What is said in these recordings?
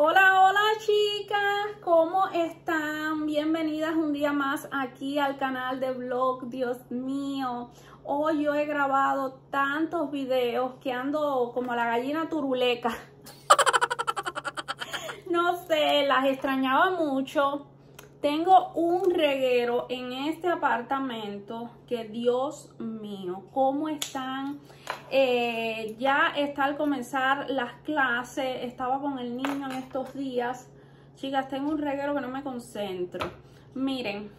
Hola, hola chicas, ¿cómo están? Bienvenidas un día más aquí al canal de vlog, Dios mío. Hoy yo he grabado tantos videos que ando como la gallina turuleca. no sé, las extrañaba mucho. Tengo un reguero en este apartamento que Dios mío, ¿cómo están? Eh, ya está al comenzar las clases, estaba con el niño en estos días. Chicas, tengo un reguero que no me concentro. Miren,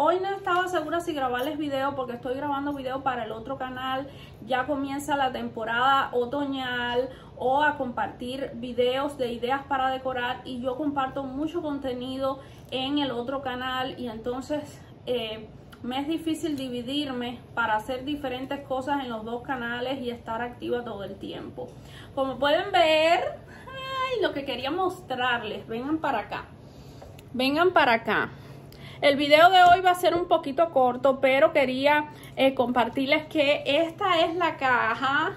hoy no estaba segura si grabarles video porque estoy grabando video para el otro canal. Ya comienza la temporada otoñal o a compartir videos de ideas para decorar y yo comparto mucho contenido en el otro canal y entonces eh, me es difícil dividirme para hacer diferentes cosas en los dos canales y estar activa todo el tiempo. Como pueden ver, lo que quería mostrarles, vengan para acá, vengan para acá. El video de hoy va a ser un poquito corto, pero quería eh, compartirles que esta es la caja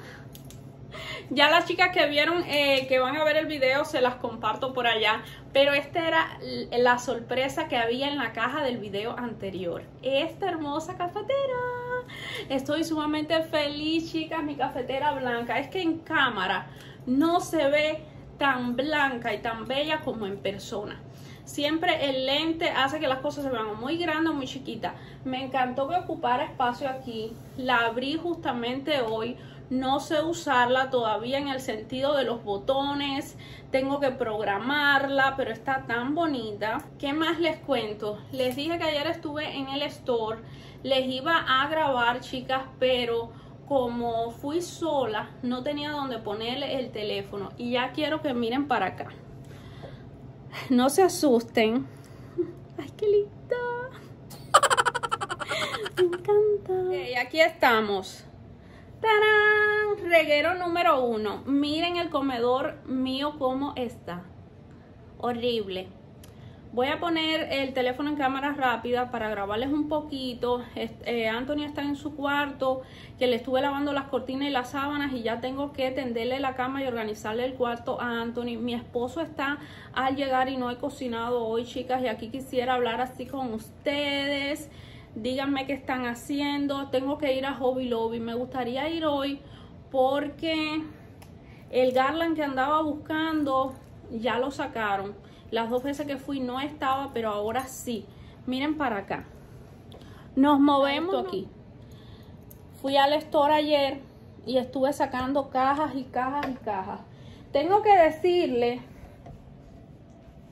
ya las chicas que vieron, eh, que van a ver el video, se las comparto por allá. Pero esta era la sorpresa que había en la caja del video anterior. Esta hermosa cafetera. Estoy sumamente feliz, chicas, mi cafetera blanca. Es que en cámara no se ve tan blanca y tan bella como en persona. Siempre el lente hace que las cosas se vean muy grandes o muy chiquitas. Me encantó que ocupara espacio aquí. La abrí justamente hoy no sé usarla todavía en el sentido de los botones, tengo que programarla, pero está tan bonita. ¿Qué más les cuento? Les dije que ayer estuve en el store, les iba a grabar chicas, pero como fui sola, no tenía donde ponerle el teléfono y ya quiero que miren para acá. No se asusten. Ay, qué linda. Me encanta. Aquí estamos. ¡Tarán! Reguero número uno. Miren el comedor mío cómo está. Horrible. Voy a poner el teléfono en cámara rápida para grabarles un poquito. Eh, Anthony está en su cuarto, que le estuve lavando las cortinas y las sábanas y ya tengo que tenderle la cama y organizarle el cuarto a Anthony. Mi esposo está al llegar y no he cocinado hoy, chicas, y aquí quisiera hablar así con ustedes díganme qué están haciendo. Tengo que ir a Hobby Lobby. Me gustaría ir hoy porque el Garland que andaba buscando ya lo sacaron. Las dos veces que fui no estaba, pero ahora sí. Miren para acá. Nos movemos aquí. Fui al store ayer y estuve sacando cajas y cajas y cajas. Tengo que decirle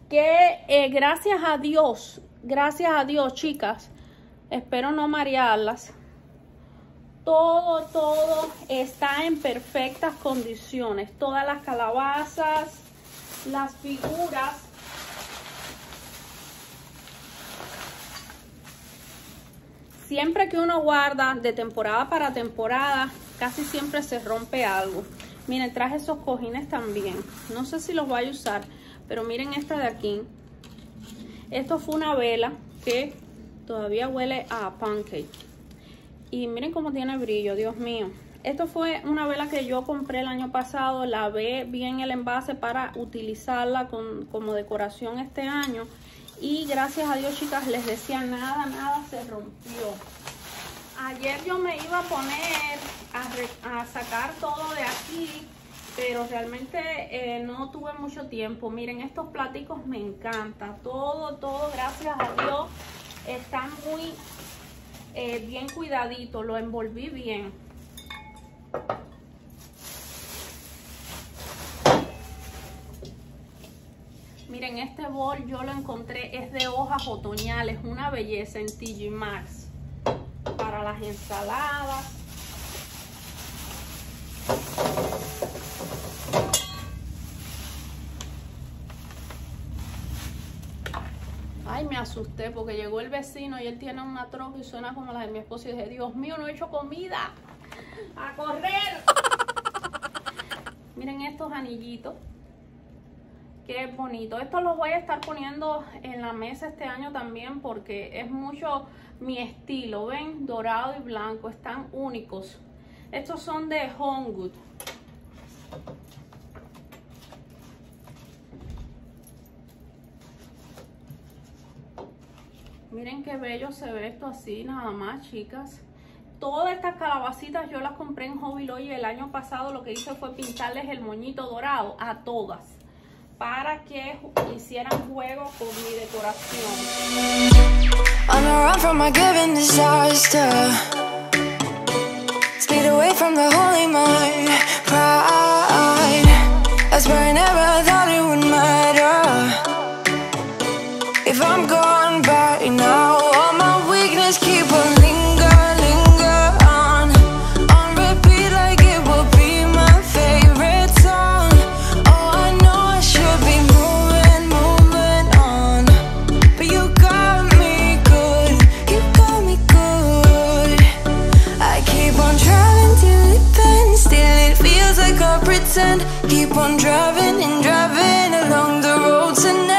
que eh, gracias a Dios, gracias a Dios, chicas, Espero no marearlas. Todo, todo está en perfectas condiciones. Todas las calabazas, las figuras. Siempre que uno guarda de temporada para temporada, casi siempre se rompe algo. Miren, traje esos cojines también. No sé si los voy a usar, pero miren esta de aquí. Esto fue una vela que Todavía huele a pancake. Y miren cómo tiene brillo, Dios mío. Esto fue una vela que yo compré el año pasado. Lavé bien el envase para utilizarla como decoración este año. Y gracias a Dios, chicas, les decía, nada, nada se rompió. Ayer yo me iba a poner a, sacar todo de aquí, pero realmente eh, no tuve mucho tiempo. Miren, estos platicos me encantan. Todo, todo, gracias a Dios está muy eh, bien cuidadito, lo envolví bien. Miren, este bol yo lo encontré, es de hojas otoñales, una belleza en TG Max para las ensaladas. me asusté porque llegó el vecino y él tiene una troca y suena como la de mi esposo y dije, Dios mío, no he hecho comida. ¡A correr! Miren estos anillitos. Qué bonito. Esto los voy a estar poniendo en la mesa este año también porque es mucho mi estilo. ¿Ven? Dorado y blanco. Están únicos. Estos son de Homewood. Miren qué bello se ve esto así, nada más, chicas. Todas estas calabacitas yo las compré en Hobby Lobby el año pasado. Lo que hice fue pintarles el moñito dorado a todas. Para que hicieran juego con mi decoración. Keep on driving and driving along the road tonight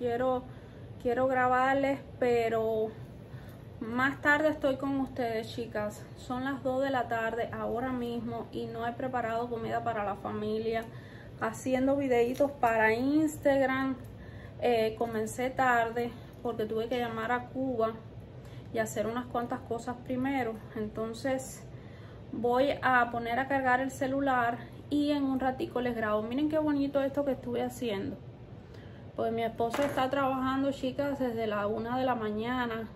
Quiero, quiero grabarles, pero más tarde estoy con ustedes, chicas. Son las 2 de la tarde ahora mismo y no he preparado comida para la familia. Haciendo videitos para Instagram. Eh, comencé tarde porque tuve que llamar a Cuba y hacer unas cuantas cosas primero. Entonces voy a poner a cargar el celular y en un ratico les grabo. Miren qué bonito esto que estuve haciendo. Pues mi esposo está trabajando, chicas, desde la una de la mañana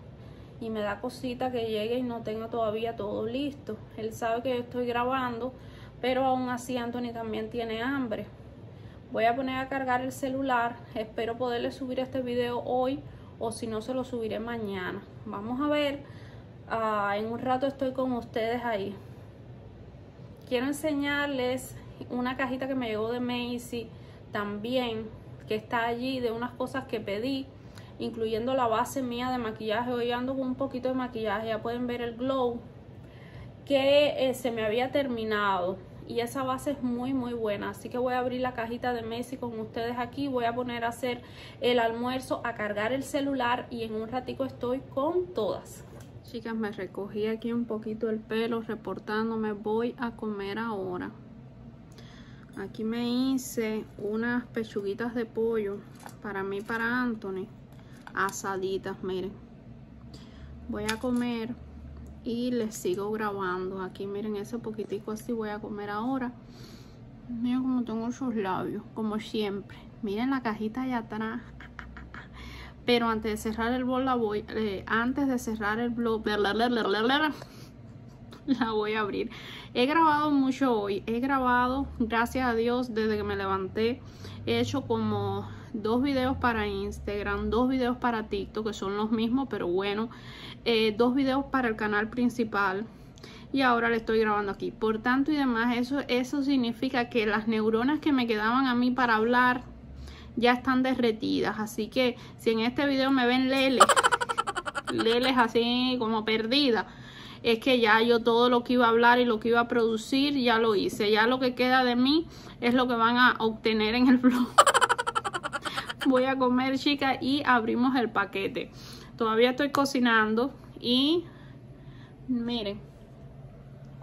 y me da cosita que llegue y no tenga todavía todo listo. Él sabe que yo estoy grabando, pero aún así Anthony también tiene hambre. Voy a poner a cargar el celular. Espero poderle subir este video hoy o si no se lo subiré mañana. Vamos a ver. Ah, en un rato estoy con ustedes ahí. Quiero enseñarles una cajita que me llegó de Macy también, que está allí de unas cosas que pedí, incluyendo la base mía de maquillaje. Hoy ando con un poquito de maquillaje, ya pueden ver el glow, que eh, se me había terminado. Y esa base es muy muy buena, así que voy a abrir la cajita de Macy con ustedes aquí. Voy a poner a hacer el almuerzo, a cargar el celular y en un ratico estoy con todas. Chicas, me recogí aquí un poquito el pelo reportándome. Voy a comer ahora. Aquí me hice unas pechuguitas de pollo para mí para Anthony. Asaditas, miren. Voy a comer y les sigo grabando. Aquí miren ese poquitico así voy a comer ahora. Miren como tengo sus labios, como siempre. Miren la cajita allá atrás. Pero antes de cerrar el blog, la voy, eh, antes de cerrar el blog, la voy a abrir. He grabado mucho hoy. He grabado, gracias a Dios, desde que me levanté. He hecho como dos videos para Instagram, dos videos para TikTok, que son los mismos, pero bueno. Eh, dos videos para el canal principal. y ahora le estoy grabando aquí. Por tanto y demás, eso, eso significa que las neuronas que me quedaban a mí para hablar ya están derretidas. Así que si en este video me ven lele, leles así como perdida, es que ya yo todo lo que iba a hablar y lo que iba a producir ya lo hice. Ya lo que queda de mí es lo que van a obtener en el vlog. Voy a comer, chicas, y abrimos el paquete. Todavía estoy cocinando y miren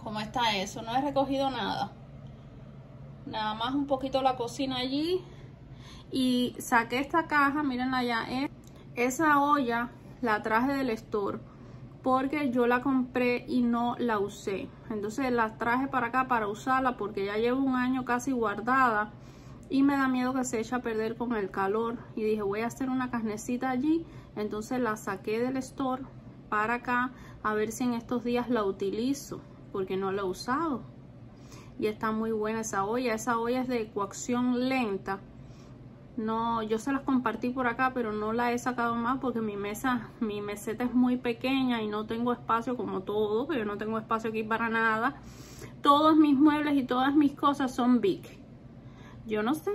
cómo está eso. No he recogido nada. Nada más un poquito la cocina allí. Y saqué esta caja, miren allá. Esa olla la traje del store porque yo la compré y no la usé. Entonces la traje para acá para usarla porque ya llevo un año casi guardada y me da miedo que se eche a perder con el calor. Y dije voy a hacer una carnecita allí. Entonces la saqué del store para acá a ver si en estos días la utilizo porque no la he usado. Y está muy buena esa olla. Esa olla es de coacción lenta. No, yo se las compartí por acá, pero no la he sacado más porque mi mesa, mi meseta es muy pequeña y no tengo espacio como todo. Yo no tengo espacio aquí para nada. Todos mis muebles y todas mis cosas son big. Yo no sé.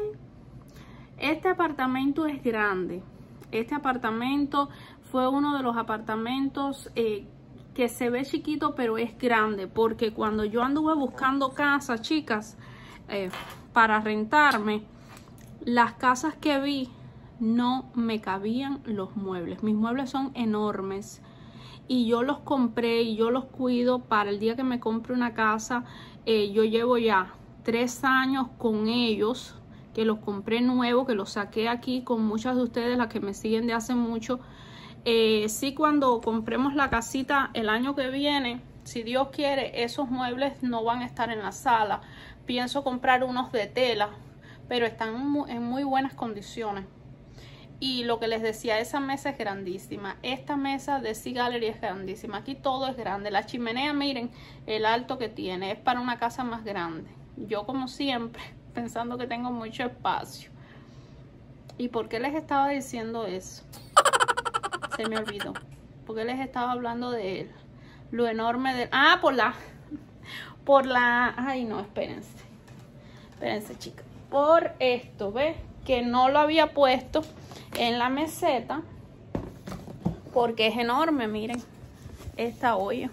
Este apartamento es grande. Este apartamento fue uno de los apartamentos eh, que se ve chiquito pero es grande porque cuando yo anduve buscando casas chicas eh, para rentarme las casas que vi no me cabían los muebles. Mis muebles son enormes y yo los compré y yo los cuido para el día que me compre una casa. Eh, yo llevo ya tres años con ellos que los compré nuevos que los saqué aquí con muchas de ustedes las que me siguen de hace mucho. Eh, sí cuando compremos la casita el año que viene, si Dios quiere, esos muebles no van a estar en la sala. Pienso comprar unos de tela, pero están en muy buenas condiciones. Y lo que les decía, esa mesa es grandísima. Esta mesa de Sea Gallery es grandísima. Aquí todo es grande. La chimenea, miren el alto que tiene. Es para una casa más grande. Yo como siempre, pensando que tengo mucho espacio. ¿Y por qué les estaba diciendo eso? se me olvidó. Porque les estaba hablando de él. Lo enorme de... Ah, por la... Por la... Ay, no, espérense. Espérense, chicas. Por esto, ¿ves? Que no lo había puesto en la meseta. Porque es enorme, miren. Esta olla.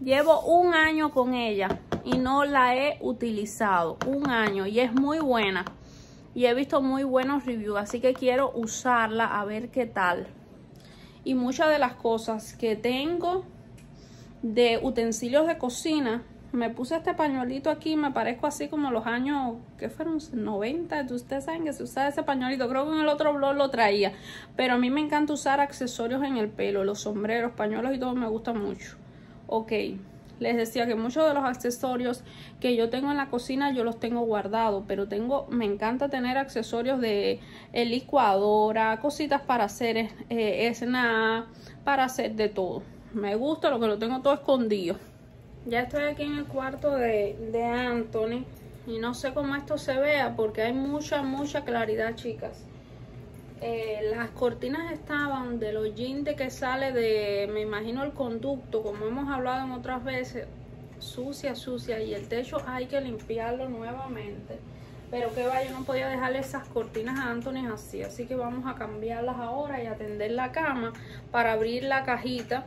Llevo un año con ella y no la he utilizado. Un año y es muy buena. Y he visto muy buenos reviews, así que quiero usarla a ver qué tal y muchas de las cosas que tengo de utensilios de cocina me puse este pañuelito aquí, me parezco así como los años, que fueron? 90, ustedes saben que se usa ese pañuelito, creo que en el otro blog lo traía, pero a mí me encanta usar accesorios en el pelo, los sombreros, pañuelos y todo me gusta mucho. Ok, les decía que muchos de los accesorios que yo tengo en la cocina yo los tengo guardados, pero tengo, me encanta tener accesorios de eh, licuadora, cositas para hacer eh, para hacer de todo. Me gusta lo que lo tengo todo escondido. Ya estoy aquí en el cuarto de, de Anthony y no sé cómo esto se vea porque hay mucha, mucha claridad, chicas. Eh, las cortinas estaban de los jeans de que sale de, me imagino el conducto, como hemos hablado en otras veces, sucia, sucia, y el techo hay que limpiarlo nuevamente. Pero que vaya, no podía dejarle esas cortinas a Anthony así, así que vamos a cambiarlas ahora y atender la cama para abrir la cajita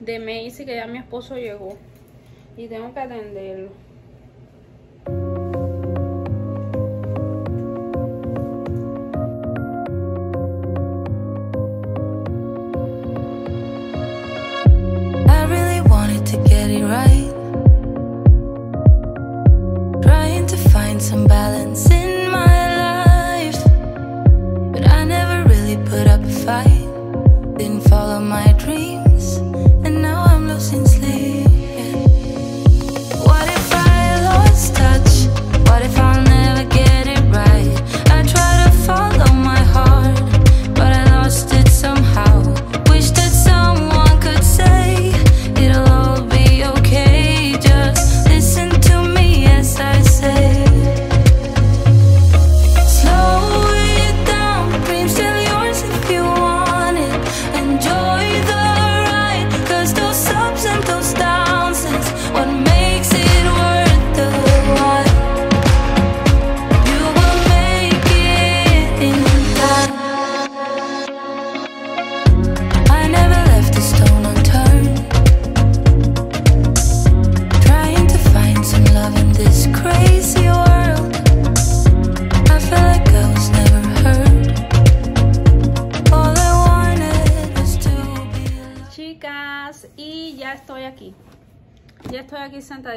de Macy que ya mi esposo llegó y tengo que atenderlo.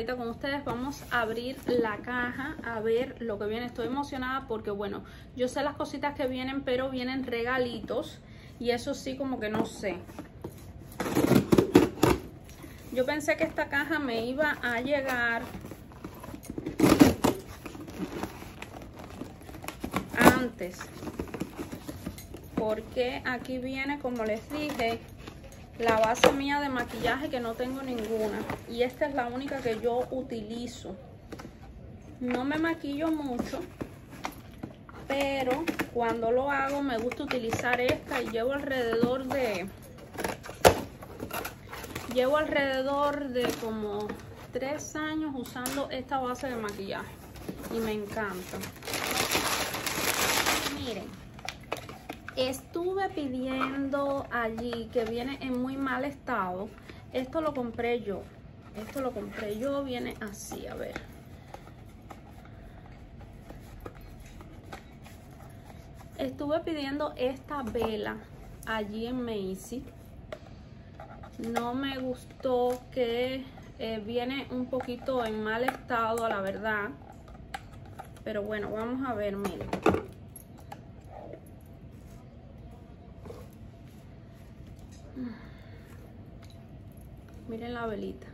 Con ustedes vamos a abrir la caja a ver lo que viene. Estoy emocionada porque bueno yo sé las cositas que vienen pero vienen regalitos y eso sí como que no sé. Yo pensé que esta caja me iba a llegar antes porque aquí viene como les dije la base mía de maquillaje que no tengo ninguna. Y esta es la única que yo utilizo. No me maquillo mucho pero cuando lo hago me gusta utilizar esta y llevo alrededor de llevo alrededor de como tres años usando esta base de maquillaje. Y me encanta. Miren Estuve pidiendo allí que viene en muy mal estado. Esto lo compré yo. Esto lo compré yo. Viene así, a ver. Estuve pidiendo esta vela allí en Macy. No me gustó que eh, viene un poquito en mal estado, la verdad. Pero bueno, vamos a ver, miren. Miren la velita.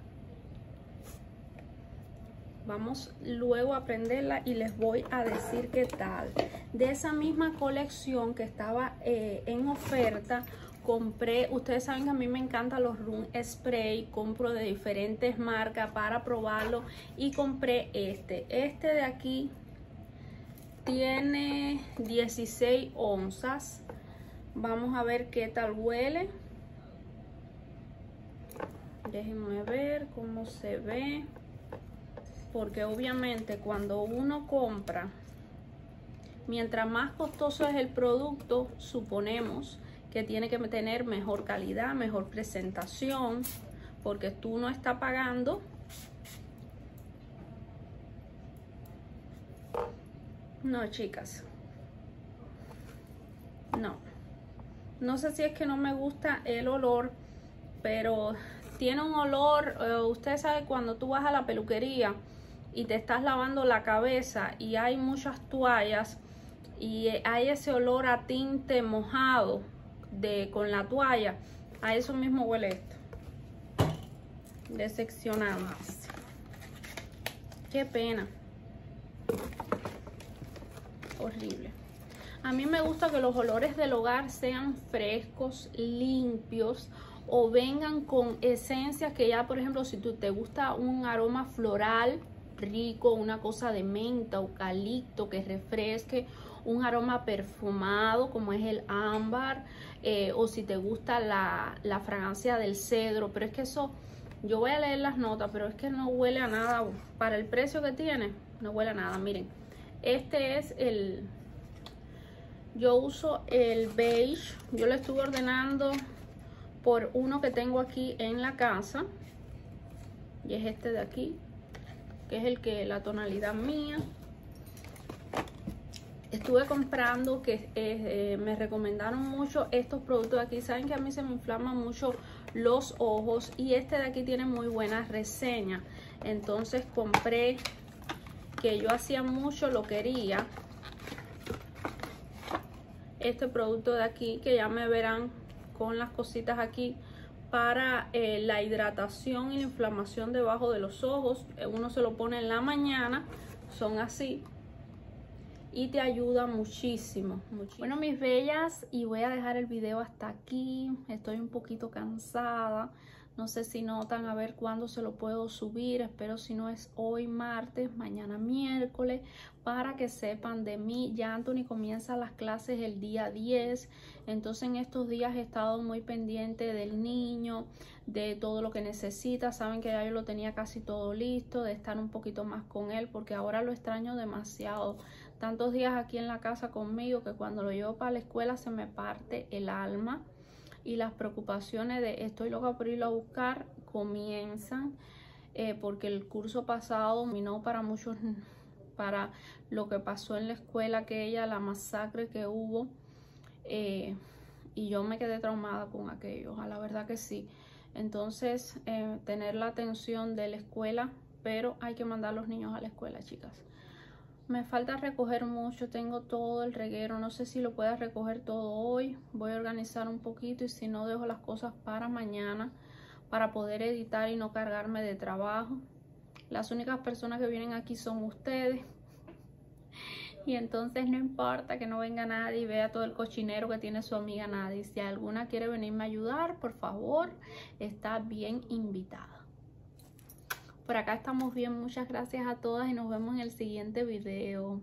Vamos luego a prenderla y les voy a decir qué tal. De esa misma colección que estaba eh, en oferta compré, ustedes saben que a mí me encantan los room spray, compro de diferentes marcas para probarlo y compré este, este de aquí tiene 16 onzas. Vamos a ver qué tal huele déjenme ver cómo se ve porque obviamente cuando uno compra mientras más costoso es el producto suponemos que tiene que tener mejor calidad mejor presentación porque tú no estás pagando no chicas. No. No sé si es que no me gusta el olor pero tiene un olor, eh, usted sabe cuando tú vas a la peluquería y te estás lavando la cabeza y hay muchas toallas y hay ese olor a tinte mojado de con la toalla, a eso mismo huele esto. Decepcionante. Qué pena. Horrible. A mí me gusta que los olores del hogar sean frescos, limpios, o vengan con esencias que ya, por ejemplo, si tú te gusta un aroma floral rico, una cosa de menta, eucalipto que refresque, un aroma perfumado como es el ámbar, eh, o si te gusta la, la fragancia del cedro, pero es que eso, yo voy a leer las notas, pero es que no huele a nada, para el precio que tiene, no huele a nada, miren, este es el, yo uso el beige, yo lo estuve ordenando por uno que tengo aquí en la casa y es este de aquí que es el que la tonalidad mía. Estuve comprando que eh, me recomendaron mucho estos productos de aquí. Saben que a mí se me inflaman mucho los ojos y este de aquí tiene muy buenas reseñas entonces compré que yo hacía mucho lo quería este producto de aquí que ya me verán con las cositas aquí para eh, la hidratación y la inflamación debajo de los ojos. Eh, uno se lo pone en la mañana, son así. Y te ayuda muchísimo, muchísimo. Bueno, mis bellas, y voy a dejar el video hasta aquí. Estoy un poquito cansada. No sé si notan a ver cuándo se lo puedo subir. Espero si no es hoy martes, mañana miércoles, para que sepan de mí. Ya Anthony comienza las clases el día 10. Entonces en estos días he estado muy pendiente del niño, de todo lo que necesita. Saben que ya yo lo tenía casi todo listo, de estar un poquito más con él, porque ahora lo extraño demasiado. Tantos días aquí en la casa conmigo que cuando lo llevo para la escuela se me parte el alma y las preocupaciones de estoy loca por irlo a buscar comienzan eh, porque el curso pasado minó para muchos para lo que pasó en la escuela aquella la masacre que hubo eh, y yo me quedé traumada con aquello, a la verdad que sí. Entonces, eh, tener la atención de la escuela, pero hay que mandar a los niños a la escuela, chicas. Me falta recoger mucho, tengo todo el reguero, no sé si lo pueda recoger todo hoy. Voy a organizar un poquito y si no dejo las cosas para mañana para poder editar y no cargarme de trabajo. Las únicas personas que vienen aquí son ustedes. Y entonces no importa que no venga nadie y vea todo el cochinero que tiene su amiga Nadie. Si alguna quiere venirme a ayudar, por favor, está bien invitada. Por acá estamos bien. Muchas gracias a todas y nos vemos en el siguiente video.